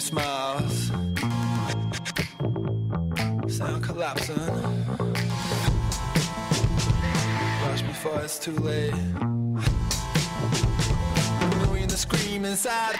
smiles. Sound collapsing. Rush before it's too late. Knowing the scream inside.